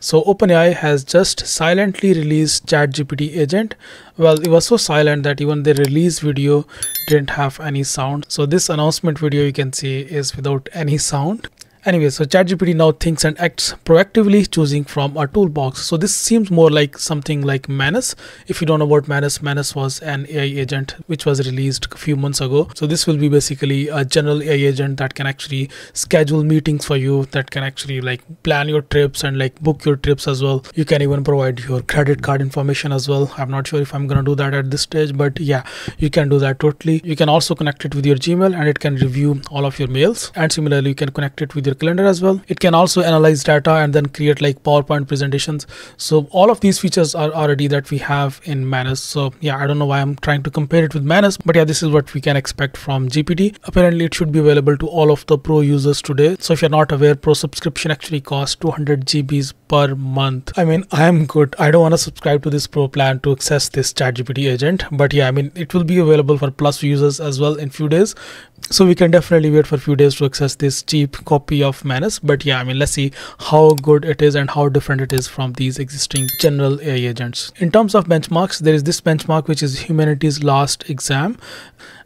So OpenAI has just silently released ChatGPT agent. Well, it was so silent that even the release video didn't have any sound. So this announcement video you can see is without any sound. Anyway, so ChatGPT now thinks and acts proactively choosing from a toolbox. So this seems more like something like Manus. If you don't know about Manus, Manus was an AI agent which was released a few months ago. So this will be basically a general AI agent that can actually schedule meetings for you, that can actually like plan your trips and like book your trips as well. You can even provide your credit card information as well. I'm not sure if I'm gonna do that at this stage, but yeah, you can do that totally. You can also connect it with your Gmail and it can review all of your mails. And similarly, you can connect it with your calendar as well. It can also analyze data and then create like powerpoint presentations. So all of these features are already that we have in manus. So yeah i don't know why i'm trying to compare it with manus but yeah this is what we can expect from gpt apparently it should be available to all of the pro users today. So if you're not aware pro subscription actually costs 200 gbs per month. I mean i am good. I don't want to subscribe to this pro plan to access this chat gpt agent but yeah i mean it will be available for plus users as well in few days. So we can definitely wait for a few days to access this cheap copy of manus but yeah i mean let's see how good it is and how different it is from these existing general ai agents. In terms of benchmarks there is this benchmark which is humanity's last exam.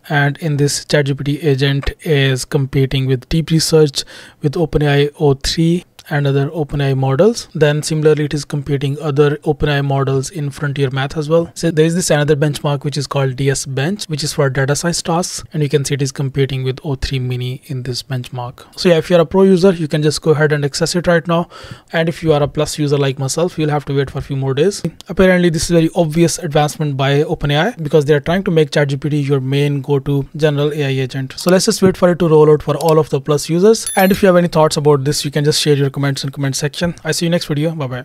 And in this ChatGPT agent is competing with deep research with OpenAI O3 and other OpenAI models. Then similarly, it is competing other OpenAI models in frontier math as well. So there is this another benchmark which is called DS Bench, which is for data science tasks, and you can see it is competing with O3 Mini in this benchmark. So yeah, if you're a pro user, you can just go ahead and access it right now. And if you are a plus user like myself, you'll have to wait for a few more days. Apparently, this is very obvious advancement by OpenAI because they are trying to make ChatGPT your main go-to general AI agent. So let's just wait for it to roll out for all of the plus users. And if you have any thoughts about this, you can just share your comments in comment section. I see you next video. Bye bye.